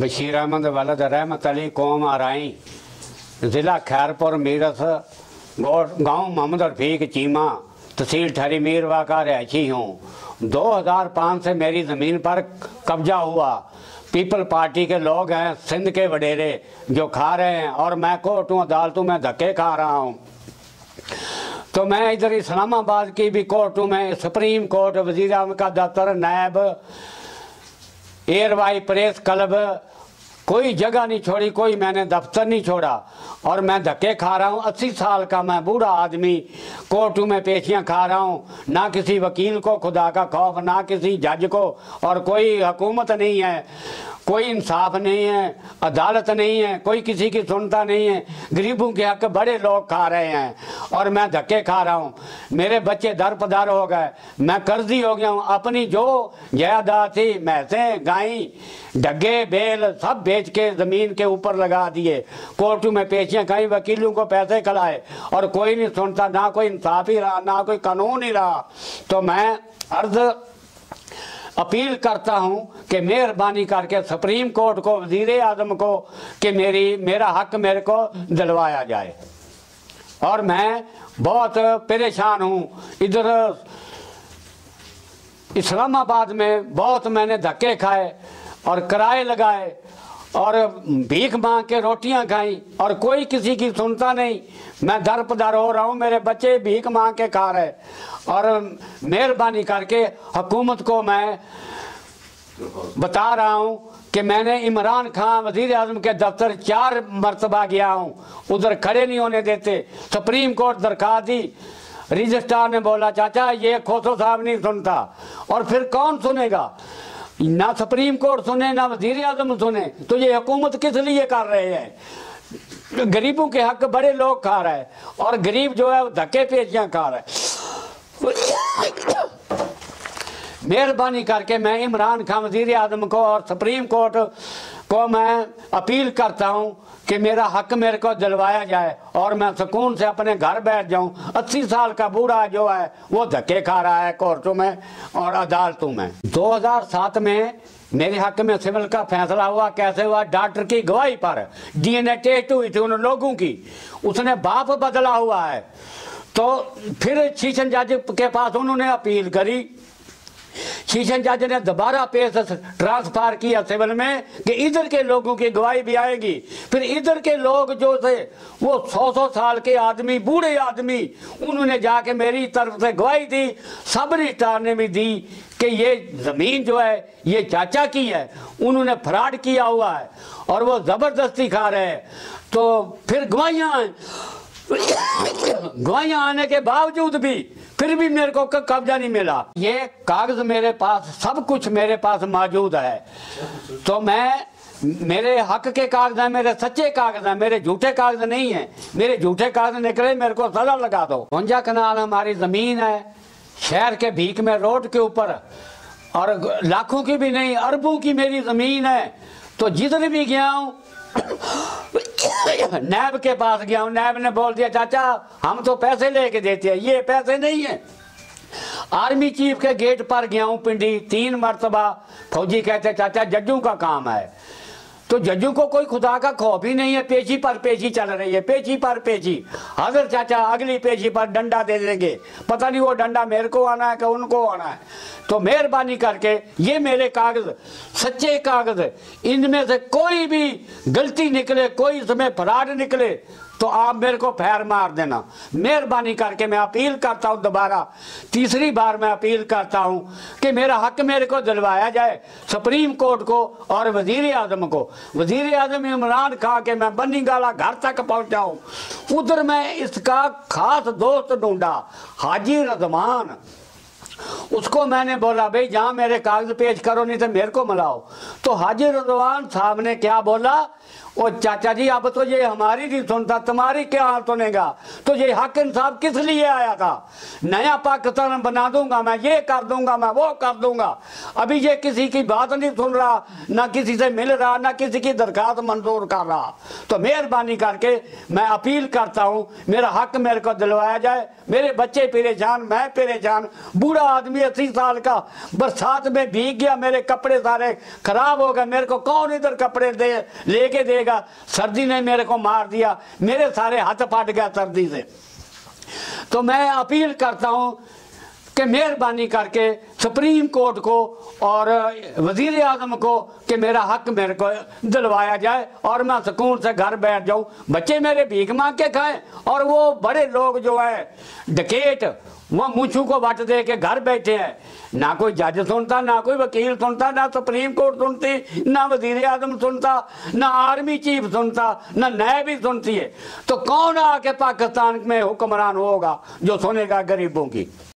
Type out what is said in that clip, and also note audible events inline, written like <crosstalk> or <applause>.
بشیر احمد والد رحمت علی قوم آرائیں، ضلع خیرپور میرس گاؤں محمد رفیق چیما، تحصیل ٹھری میر کا رہائشی ہوں۔ دو ہزار پانچ سے میری زمین پر قبضہ ہوا۔ پیپل پارٹی کے لوگ ہیں، سندھ کے وڈیرے جو کھا رہے ہیں، اور میں کوٹوں، عدالتوں میں دھکے کھا رہا ہوں۔ تو میں ادھر اسلام آباد کی بھی کورٹوں میں، سپریم کورٹ وزیر اعظم کا دفتر، نائب ایر وائی پریس کلب کوئی جگہ نہیں چھوڑی، کوئی میں نے دفتر نہیں چھوڑا۔ اور میں دھکے کھا رہا ہوں، اسی سال کا میں بوڑھا آدمی کوٹو میں پیشیاں کھا رہا ہوں۔ نہ کسی وکیل کو، خدا کا خوف، نہ کسی جج کو۔ اور کوئی حکومت نہیں ہے۔ کوئی انصاف نہیں ہے، عدالت نہیں ہے، کوئی کسی کی سنتا نہیں ہے۔ غریبوں کے حق بڑے لوگ کھا رہے ہیں۔ اور میں دھکے کھا رہا ہوں۔ میرے بچے در پدار ہو گئے۔ میں قرضی ہو گیا ہوں۔ اپنی جو جائیداد تھی محسیں گائیں، ڈگے، بیل سب بیچ کے زمین کے اوپر لگا دیے۔ کورٹوں میں پیشیاں کھائیں، وکیلوں کو پیسے کھلائے۔ اور کوئی نہیں سنتا، نہ کوئی انصاف ہی رہا، نہ کوئی قانون ہی رہا۔ تو میں عرض اپیل کرتا ہوں کہ مہربانی کر کے سپریم کورٹ کو، وزیر اعظم کو، کہ میری، میرا حق میرے کو دلوایا جائے۔ اور میں بہت پریشان ہوں۔ ادھر اسلام آباد میں بہت میں نے دھکے کھائے اور کرائے لگائے۔ اور بھیک مانگ کے روٹیاں کھائیں اور کوئی کسی کی سنتا نہیں۔ میں در پدر ہو رہا ہوں، میرے بچے بھیک مانگ کے کھا رہے۔ اور مہربانی کر کے حکومت کو میں بتا رہا ہوں کہ میں نے عمران خان وزیر اعظم کے دفتر چار مرتبہ گیا ہوں۔ ادھر کھڑے نہیں ہونے دیتے۔ سپریم کورٹ درخواست دی۔ رجسٹرار نے بولا، چاچا، یہ کھوسو صاحب نہیں سنتا۔ اور پھر کون سنے گا؟ نہ سپریم کورٹ سنے، نہ وزیر اعظم سنے، تو یہ حکومت کس لیے کر رہے ہیں؟ غریبوں کے حق بڑے لوگ کھا رہا ہے اور غریب جو ہے وہ دھکے پیچیاں کھا رہا ہے مہربانی کر کے میں عمران خان وزیر اعظم کو اور سپریم کورٹ کو میں اپیل کرتا ہوں کہ میرا حق میرے کو دلوایا جائے اور میں سکون سے اپنے گھر بیٹھ جاؤں۔ اسی سال کا بوڑھا جو ہے، وہ دھکے کھا رہا ہے، کورٹوں میں اور عدالتوں میں۔ دو ہزار سات میں میرے حق میں سول کا فیصلہ ہوا، کیسے ہوا؟ ڈاکٹر کی گواہی پر۔ ڈی این اے ٹیسٹ ہوئی تھی ان لوگوں کی۔ اس نے باپ بدلا ہوا ہے۔ تو پھر سیشن جج کے پاس انہوں نے اپیل کری۔ شیشن چاچے نے دوبارہ پیس ٹرانسفار کیا سیول میں کہ ادھر کے لوگوں کی گواہی بھی آئے گی۔ پھر ادھر کے لوگ جو تھے، وہ سو سو سال کے آدمی، بوڑھے آدمی، انہوں نے جا کے میری طرف سے گواہی دی۔ سب رشتہ نے بھی دی کہ یہ زمین جو ہے، یہ چاچا کی ہے، انہوں نے فراڈ کیا ہوا ہے اور وہ زبردستی کھا رہے ہیں۔ تو پھر گوائیاں <coughs> گوائیاں آنے کے باوجود بھی پھر بھی میرے کو قبضہ نہیں ملا۔ یہ کاغذ میرے پاس، سب کچھ میرے پاس موجود ہے۔ تو میں، میرے حق کے کاغذ ہیں، میرے سچے کاغذ ہیں، میرے جھوٹے کاغذ نہیں ہیں۔ میرے جھوٹے کاغذ نکلے، میرے کو سزا لگا دو۔ گونجا کنال ہماری زمین ہے، شہر کے بھیک میں، روڈ کے اوپر۔ اور لاکھوں کی بھی نہیں، اربوں کی میری زمین ہے۔ تو جدھر بھی گیا ہوں نیب کے پاس گیا ہوں، نیب نے بول دیا، چاچا، ہم تو پیسے لے کے دیتے ہیں، یہ پیسے نہیں ہیں۔ آرمی چیف کے گیٹ پر گیا ہوں، پنڈی، تین مرتبہ فوجی کہتے چاچا، ججوں کا کام ہے۔ تو ججوں کو کوئی خدا کا خوف ہی نہیں ہے پیشی پر پیشی چل رہی ہے، پیچی پر پیچی۔ حضر چاچا اگلی پیچی پر ڈنڈا دے دیں گے۔ پتہ نہیں وہ ڈنڈا میرے کو آنا ہے کہ ان کو آنا ہے۔ تو مہربانی کر کے یہ میرے کاغذ، سچے کاغذ، ان میں سے کوئی بھی گلتی نکلے، کوئی اس میں فراڈ نکلے تو آپ میرے کو پھیر مار دینا۔ مہربانی کر کے میں اپیل کرتا ہوں دوبارہ۔ تیسری بار میں اپیل کرتا ہوں کہ میرا حق میرے کو دلوایا جائے۔ سپریم کورٹ کو اور وزیر اعظم کو۔ وزیر اعظم عمران کھا کے میں بنی گالا گھر تک پہنچا ہوں۔ ادھر میں اس کا خاص دوست ڈھونڈا، حاجی رضوان۔ اس کو میں نے بولا بھئی جہاں میرے کاغذ پیش کرو، نہیں تو میرے کو ملاؤ۔ تو حاجی رضوان صاحب نے کیا بولا؟ او چاچا جی اب تو یہ ہماری نہیں سنتا، تمہاری کیا حال سنے گا؟ تو یہ حق انصاف کس لیے آیا تھا؟ نیا پاکستان بنا دوں گا میں، یہ کر دوں گا میں، وہ کر دوں گا۔ ابھی یہ کسی کی بات نہیں سن رہا، نہ کسی سے مل رہا، نہ کسی کی درخواست منظور کر رہا۔ تو مہربانی کر کے میں اپیل کرتا ہوں، میرا حق میرے کو دلوایا جائے۔ میرے بچے پریشان میں پریشان بوڑھا آدمی اسی سال کا برسات میں بھیگ گیا، میرے کپڑے سارے خراب ہو گئے، میرے کو کون ادھر کپڑے دے، لے کے دے گا، سردی نے میرے کو مار دیا، میرے سارے ہاتھ پھٹ گیا سردی سے۔ تو میں اپیل کرتا ہوں کہ مہربانی کر کے سپریم کورٹ کو اور وزیر اعظم کو کہ میرا حق میرے کو دلوایا جائے اور میں سکون سے گھر بیٹھ جاؤں۔ بچے میرے بھیک مانگ کے کھائیں اور وہ بڑے لوگ جو ہے ڈکیٹ، وہ مونچھوں کو وٹ دے کے گھر بیٹھے ہیں۔ نہ کوئی جج سنتا، نہ کوئی وکیل سنتا، نہ سپریم کورٹ سنتی، نہ وزیر اعظم سنتا، نہ آرمی چیف سنتا، نہ نیب ہی سنتی ہے۔ تو کون آ کے پاکستان میں حکمران ہوگا جو سنے گا غریبوں کی؟